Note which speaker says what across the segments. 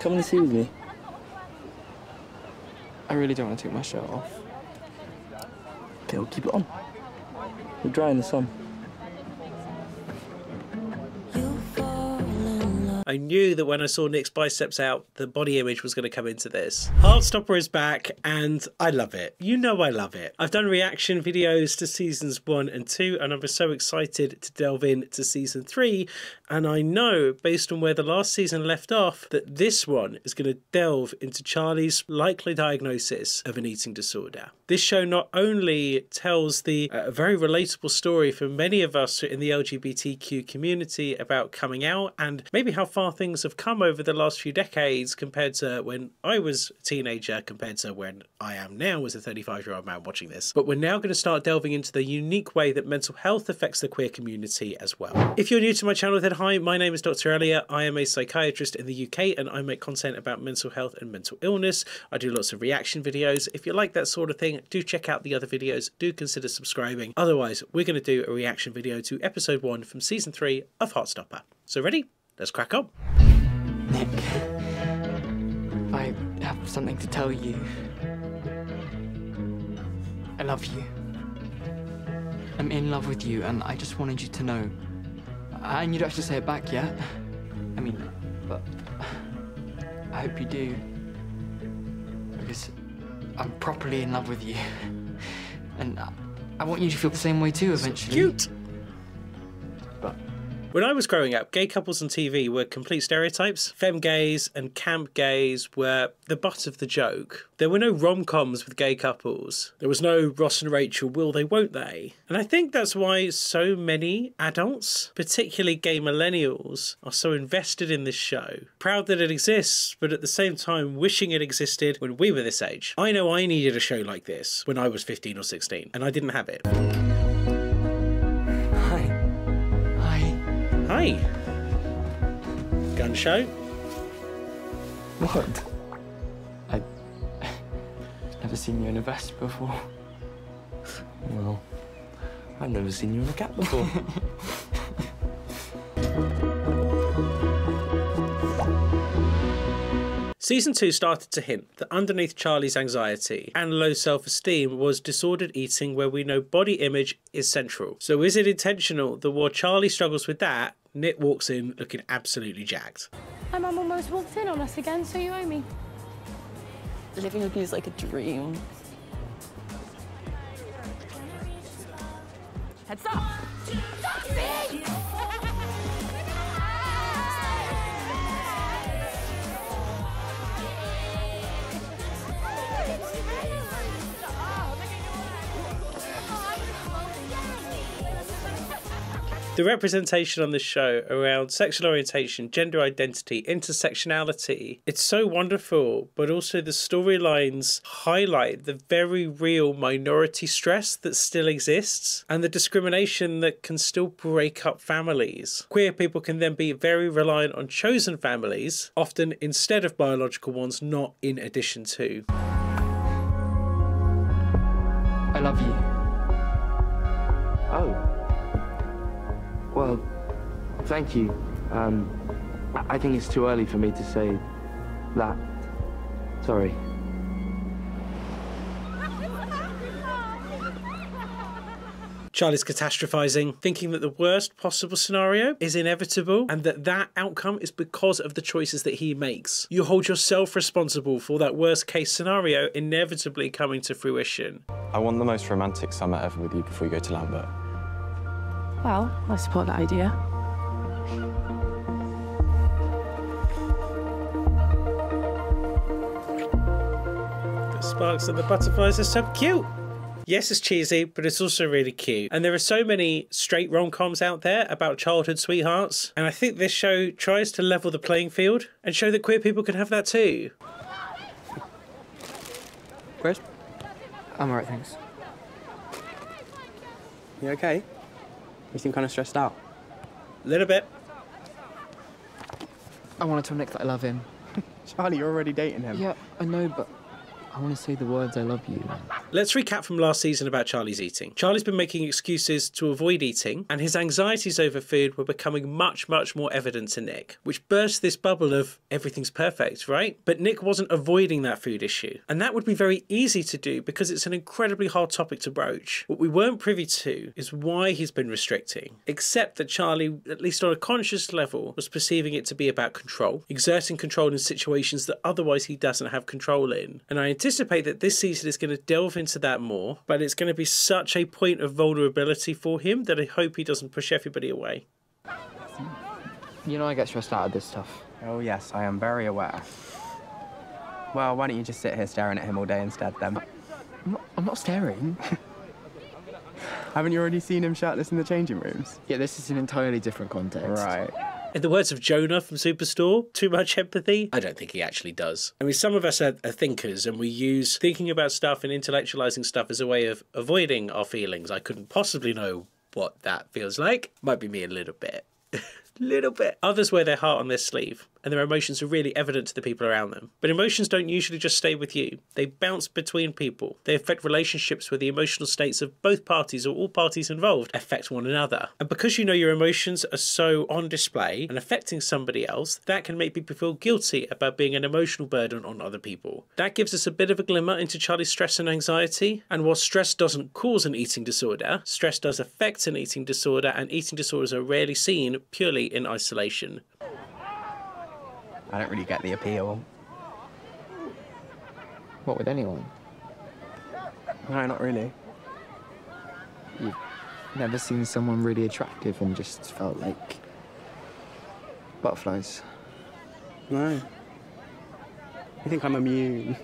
Speaker 1: Come and see with me.
Speaker 2: I really don't want to take my shirt off.
Speaker 1: Okay, we'll keep it on. We're dry in the sun.
Speaker 3: I knew that when I saw Nick's biceps out, the body image was going to come into this. Heartstopper is back, and I love it. You know I love it. I've done reaction videos to seasons one and two, and I was so excited to delve in to season three. And I know, based on where the last season left off, that this one is going to delve into Charlie's likely diagnosis of an eating disorder. This show not only tells the uh, very relatable story for many of us in the LGBTQ community about coming out and maybe how far things have come over the last few decades compared to when I was a teenager, compared to when I am now as a 35 year old man watching this. But we're now going to start delving into the unique way that mental health affects the queer community as well. If you're new to my channel, then hi, my name is Dr. Elliott. I am a psychiatrist in the UK and I make content about mental health and mental illness. I do lots of reaction videos. If you like that sort of thing, do check out the other videos. Do consider subscribing. Otherwise, we're going to do a reaction video to episode one from season three of Heartstopper. So ready? Let's crack on.
Speaker 2: Nick, I have something to tell you. I love you. I'm in love with you, and I just wanted you to know. And you don't have to say it back yet. I mean, but I hope you do. Because I'm properly in love with you. And I, I want you to feel the same way too eventually.
Speaker 3: Cute. When I was growing up, gay couples on TV were complete stereotypes. Femme gays and camp gays were the butt of the joke. There were no rom coms with gay couples. There was no Ross and Rachel, will they, won't they? And I think that's why so many adults, particularly gay millennials, are so invested in this show. Proud that it exists, but at the same time wishing it existed when we were this age. I know I needed a show like this when I was 15 or 16, and I didn't have it.
Speaker 2: Hi.
Speaker 3: Gun show?
Speaker 2: What? I've never seen you in a vest before.
Speaker 1: Well, I've never seen you in a cap before.
Speaker 3: Season 2 started to hint that underneath Charlie's anxiety and low self esteem was disordered eating, where we know body image is central. So, is it intentional that while Charlie struggles with that, Nick walks in looking absolutely jacked?
Speaker 4: My mum almost walked in on us again, so you owe me.
Speaker 5: Living with you is like a dream.
Speaker 4: Heads up!
Speaker 3: The representation on this show around sexual orientation, gender identity, intersectionality, it's so wonderful, but also the storylines highlight the very real minority stress that still exists and the discrimination that can still break up families. Queer people can then be very reliant on chosen families, often instead of biological ones, not in addition to.
Speaker 2: I love you.
Speaker 1: oh. Well, thank you. Um, I- I think it's too early for me to say that. Sorry.
Speaker 3: Charlie's catastrophizing, thinking that the worst possible scenario is inevitable and that that outcome is because of the choices that he makes. You hold yourself responsible for that worst case scenario inevitably coming to fruition.
Speaker 6: I want the most romantic summer ever with you before you go to Lambert.
Speaker 4: Well, I support that idea.
Speaker 3: The sparks and the butterflies are so cute. Yes, it's cheesy, but it's also really cute. And there are so many straight rom coms out there about childhood sweethearts. And I think this show tries to level the playing field and show that queer people can have that too.
Speaker 2: Chris? I'm alright, thanks. You okay? You seem kind of stressed out.
Speaker 3: A little bit.
Speaker 2: I want to tell Nick that I love him.
Speaker 7: Charlie, you're already dating him.
Speaker 2: Yeah, I know, but I want to say the words I love you.
Speaker 3: Let's recap from last season about Charlie's eating. Charlie's been making excuses to avoid eating, and his anxieties over food were becoming much, much more evident to Nick, which burst this bubble of everything's perfect, right? But Nick wasn't avoiding that food issue. And that would be very easy to do because it's an incredibly hard topic to broach. What we weren't privy to is why he's been restricting, except that Charlie, at least on a conscious level, was perceiving it to be about control, exerting control in situations that otherwise he doesn't have control in. And I anticipate that this season is going to delve into that more, but it's going to be such a point of vulnerability for him that I hope he doesn't push everybody away.
Speaker 7: You know I get stressed out of this stuff.
Speaker 8: Oh, yes, I am very aware. Well, why don't you just sit here staring at him all day instead, then?
Speaker 7: I'm not, I'm not staring.
Speaker 8: Haven't you already seen him shirtless in the changing rooms?
Speaker 7: yeah, this is an entirely different context.
Speaker 8: Right.
Speaker 3: In the words of Jonah from Superstore, too much empathy? I don't think he actually does. I mean, some of us are, are thinkers and we use thinking about stuff and intellectualizing stuff as a way of avoiding our feelings. I couldn't possibly know what that feels like. Might be me a little bit. little bit. Others wear their heart on their sleeve, and their emotions are really evident to the people around them. But emotions don't usually just stay with you, they bounce between people. They affect relationships where the emotional states of both parties or all parties involved affect one another. And because you know your emotions are so on display and affecting somebody else, that can make people feel guilty about being an emotional burden on other people. That gives us a bit of a glimmer into Charlie's stress and anxiety. And while stress doesn't cause an eating disorder, stress does affect an eating disorder, and eating disorders are rarely seen purely in isolation.
Speaker 8: I don't really get the appeal.
Speaker 7: What with anyone?
Speaker 8: No, not really.
Speaker 7: You've never seen someone really attractive and just felt like butterflies.
Speaker 8: No. You think I'm immune?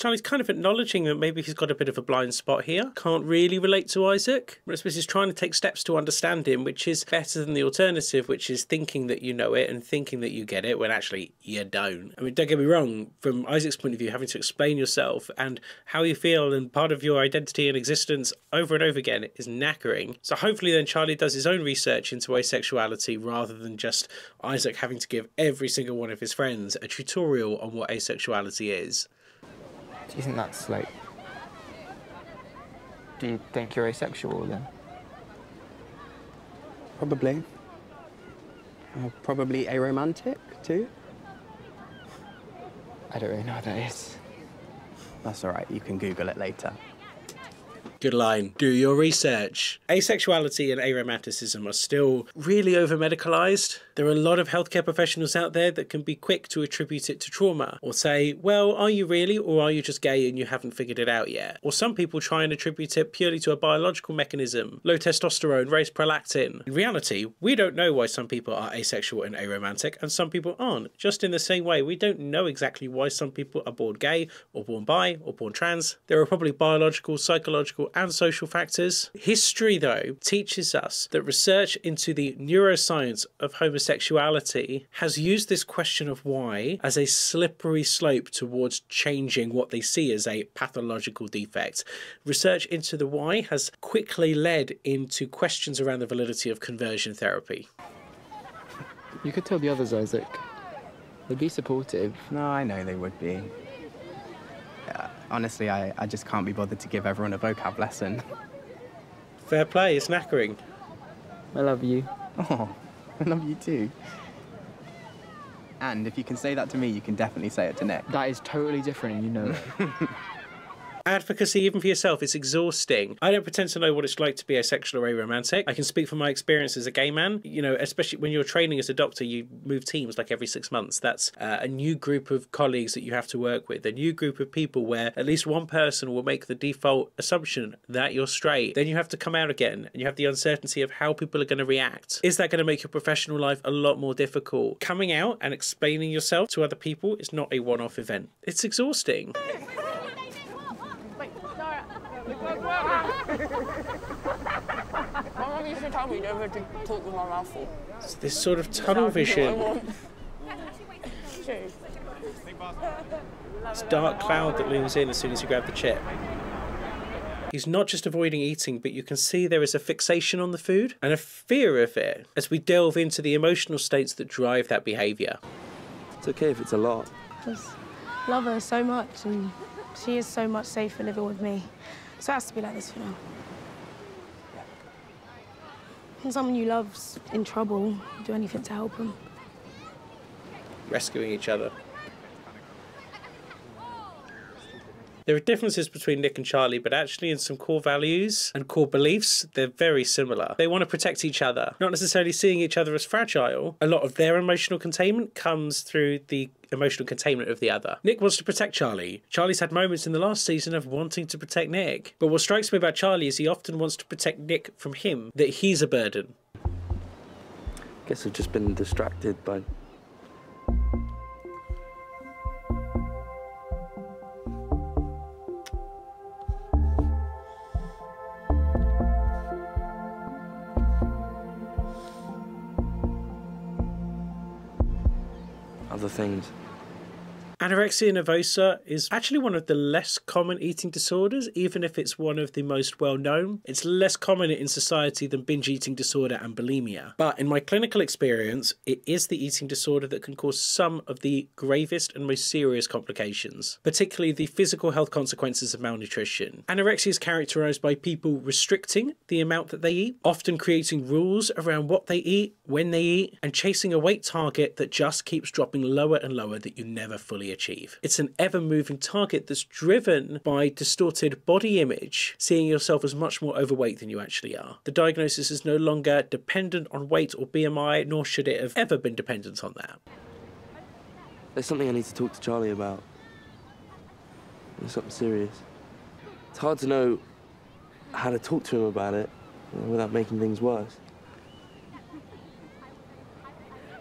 Speaker 3: Charlie's kind of acknowledging that maybe he's got a bit of a blind spot here. Can't really relate to Isaac. I suppose he's trying to take steps to understand him, which is better than the alternative, which is thinking that you know it and thinking that you get it when actually you don't. I mean, don't get me wrong, from Isaac's point of view, having to explain yourself and how you feel and part of your identity and existence over and over again is knackering. So hopefully then Charlie does his own research into asexuality rather than just Isaac having to give every single one of his friends a tutorial on what asexuality is.
Speaker 7: Think that's like. Do you think you're asexual then?
Speaker 8: Probably. Uh, probably aromantic, too.
Speaker 7: I don't really know what that is.
Speaker 8: That's all right, you can Google it later.
Speaker 3: Good line. Do your research. Asexuality and aromanticism are still really over medicalized. There are a lot of healthcare professionals out there that can be quick to attribute it to trauma or say, well, are you really, or are you just gay and you haven't figured it out yet? Or some people try and attribute it purely to a biological mechanism low testosterone, raised prolactin. In reality, we don't know why some people are asexual and aromantic and some people aren't. Just in the same way, we don't know exactly why some people are born gay or born bi or born trans. There are probably biological, psychological, and social factors. History, though, teaches us that research into the neuroscience of homosexuality has used this question of why as a slippery slope towards changing what they see as a pathological defect. Research into the why has quickly led into questions around the validity of conversion therapy.
Speaker 7: You could tell the others, Isaac. They'd be supportive.
Speaker 8: No, I know they would be. Honestly, I, I just can't be bothered to give everyone a vocab lesson.
Speaker 3: Fair play, it's knackering.
Speaker 7: I love you.
Speaker 8: Oh, I love you too. And if you can say that to me, you can definitely say it to Nick.
Speaker 7: That is totally different, and you know it.
Speaker 3: Advocacy, even for yourself, is exhausting. I don't pretend to know what it's like to be asexual or aromantic. I can speak from my experience as a gay man. You know, especially when you're training as a doctor, you move teams like every six months. That's uh, a new group of colleagues that you have to work with, a new group of people where at least one person will make the default assumption that you're straight. Then you have to come out again and you have the uncertainty of how people are going to react. Is that going to make your professional life a lot more difficult? Coming out and explaining yourself to other people is not a one off event, it's exhausting.
Speaker 5: My mum used to tell me never to talk with my mouth full.
Speaker 3: It's this sort of tunnel vision. This dark cloud that looms in as soon as you grab the chip. He's not just avoiding eating, but you can see there is a fixation on the food and a fear of it as we delve into the emotional states that drive that behaviour.
Speaker 1: It's okay if it's a lot.
Speaker 4: Just love her so much and She is so much safer living with me. So it has to be like this for now. When someone you love's in trouble, do anything to help them.
Speaker 3: rescuing each other. There are differences between Nick and Charlie, but actually, in some core values and core beliefs, they're very similar. They want to protect each other, not necessarily seeing each other as fragile. A lot of their emotional containment comes through the emotional containment of the other. Nick wants to protect Charlie. Charlie's had moments in the last season of wanting to protect Nick. But what strikes me about Charlie is he often wants to protect Nick from him, that he's a burden.
Speaker 1: I Guess I've just been distracted by. Things.
Speaker 3: Anorexia nervosa is actually one of the less common eating disorders, even if it's one of the most well known. It's less common in society than binge eating disorder and bulimia. But in my clinical experience, it is the eating disorder that can cause some of the gravest and most serious complications, particularly the physical health consequences of malnutrition. Anorexia is characterized by people restricting the amount that they eat, often creating rules around what they eat, when they eat, and chasing a weight target that just keeps dropping lower and lower that you never fully achieve. It's an ever moving target that's driven by distorted body image, seeing yourself as much more overweight than you actually are. The diagnosis is no longer dependent on weight or BMI, nor should it have ever been dependent on that.
Speaker 1: There's something I need to talk to Charlie about. There's something serious. It's hard to know how to talk to him about it you know, without making things worse.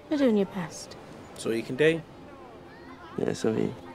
Speaker 4: You're doing your best.
Speaker 3: That's all you can do.
Speaker 1: Yeah, so he.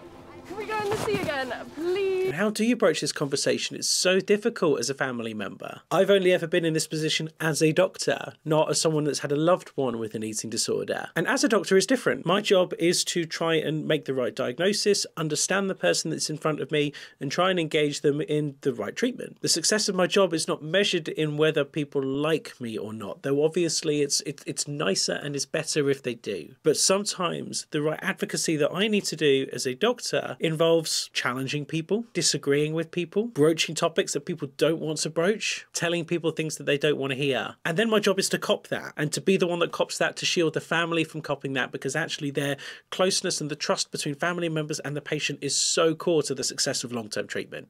Speaker 5: Can we go in the sea again, please?
Speaker 3: How do you approach this conversation? It's so difficult as a family member. I've only ever been in this position as a doctor, not as someone that's had a loved one with an eating disorder. And as a doctor, it's different. My job is to try and make the right diagnosis, understand the person that's in front of me, and try and engage them in the right treatment. The success of my job is not measured in whether people like me or not, though obviously it's it's, it's nicer and it's better if they do. But sometimes the right advocacy that I need to do as a doctor involves challenging people, disagreeing with people, broaching topics that people don't want to broach, telling people things that they don't want to hear. And then my job is to cop that and to be the one that cops that to shield the family from copying that because actually their closeness and the trust between family members and the patient is so core to the success of long term treatment.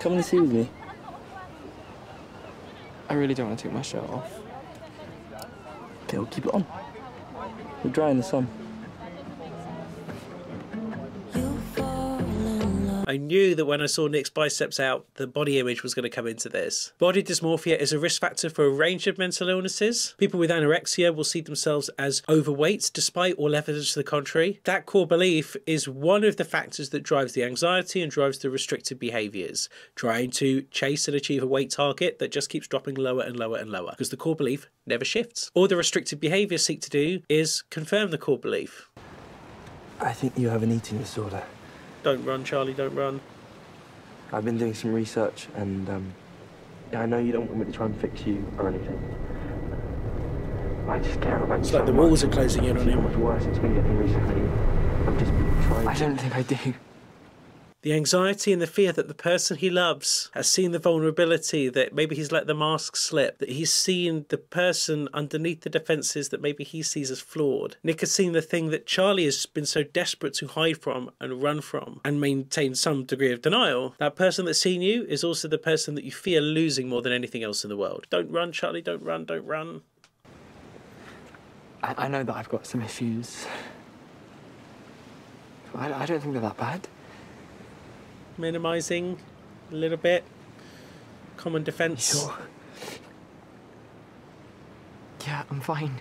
Speaker 1: Come and see with me.
Speaker 2: I really don't want to take my shirt off.
Speaker 1: Okay, we'll keep it on. We're dry in the sun.
Speaker 3: I knew that when I saw Nick's biceps out, the body image was going to come into this. Body dysmorphia is a risk factor for a range of mental illnesses. People with anorexia will see themselves as overweight, despite all evidence to the contrary. That core belief is one of the factors that drives the anxiety and drives the restrictive behaviours, trying to chase and achieve a weight target that just keeps dropping lower and lower and lower, because the core belief never shifts. All the restrictive behaviours seek to do is confirm the core belief.
Speaker 1: I think you have an eating disorder.
Speaker 3: Don't run, Charlie, don't run.
Speaker 1: I've been doing some research and um, I know you don't want me to try and fix you or anything. I just care about
Speaker 3: It's
Speaker 1: you
Speaker 3: like
Speaker 1: so
Speaker 3: the walls
Speaker 1: much.
Speaker 3: are closing in on
Speaker 1: see how
Speaker 3: him.
Speaker 1: much worse it's been getting recently. I'm just trying.
Speaker 2: I don't think I do.
Speaker 3: The anxiety and the fear that the person he loves has seen the vulnerability, that maybe he's let the mask slip, that he's seen the person underneath the defences that maybe he sees as flawed. Nick has seen the thing that Charlie has been so desperate to hide from and run from and maintain some degree of denial. That person that's seen you is also the person that you fear losing more than anything else in the world. Don't run, Charlie, don't run, don't run.
Speaker 2: I, I know that I've got some issues. I, I don't think they're that bad.
Speaker 3: Minimising a little bit. Common defence.
Speaker 2: Sure. Yeah, I'm fine.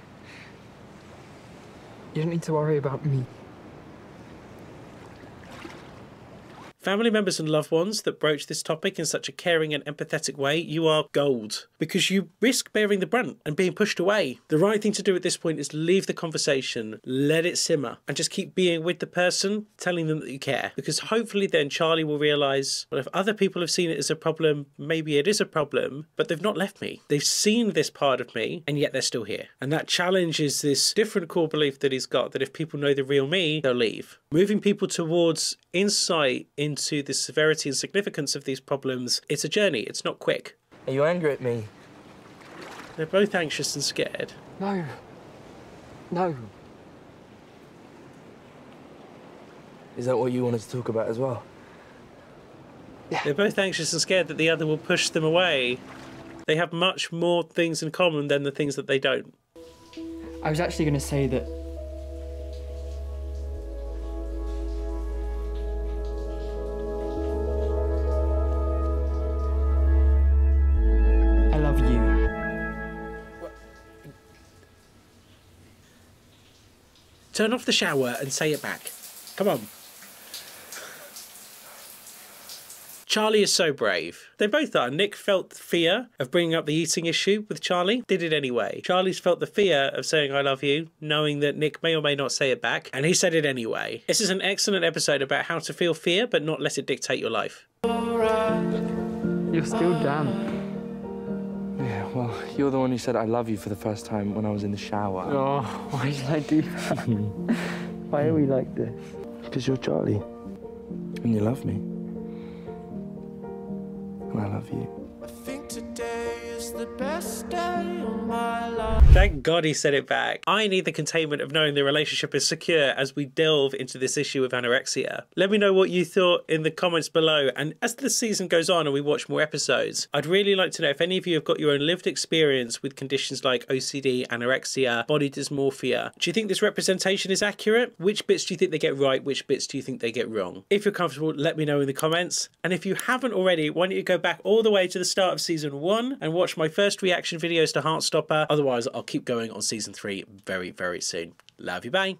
Speaker 2: You don't need to worry about me.
Speaker 3: Family members and loved ones that broach this topic in such a caring and empathetic way, you are gold because you risk bearing the brunt and being pushed away. The right thing to do at this point is leave the conversation, let it simmer, and just keep being with the person, telling them that you care. Because hopefully, then Charlie will realize well, if other people have seen it as a problem, maybe it is a problem, but they've not left me. They've seen this part of me, and yet they're still here. And that challenges this different core belief that he's got that if people know the real me, they'll leave. Moving people towards insight into into the severity and significance of these problems, it's a journey. It's not quick.
Speaker 1: Are you angry at me?
Speaker 3: They're both anxious and scared.
Speaker 2: No. No.
Speaker 1: Is that what you wanted to talk about as well? Yeah.
Speaker 3: They're both anxious and scared that the other will push them away. They have much more things in common than the things that they don't.
Speaker 2: I was actually going to say that.
Speaker 3: Turn off the shower and say it back. Come on. Charlie is so brave. They both are. Nick felt fear of bringing up the eating issue with Charlie, did it anyway. Charlie's felt the fear of saying I love you, knowing that Nick may or may not say it back, and he said it anyway. This is an excellent episode about how to feel fear but not let it dictate your life.
Speaker 2: You're still damp.
Speaker 1: Yeah, well, you're the one who said I love you for the first time when I was in the shower.
Speaker 2: Oh, why did I do that? why are we like this?
Speaker 1: Because you're Charlie. And you love me. And I love you.
Speaker 3: Thank God he said it back. I need the containment of knowing the relationship is secure as we delve into this issue of anorexia. Let me know what you thought in the comments below. And as the season goes on and we watch more episodes, I'd really like to know if any of you have got your own lived experience with conditions like OCD, anorexia, body dysmorphia. Do you think this representation is accurate? Which bits do you think they get right? Which bits do you think they get wrong? If you're comfortable, let me know in the comments. And if you haven't already, why don't you go back all the way to the start of season one and watch my first reaction videos to Heartstopper. Otherwise, I'll keep going on season three very, very soon. Love you, bye.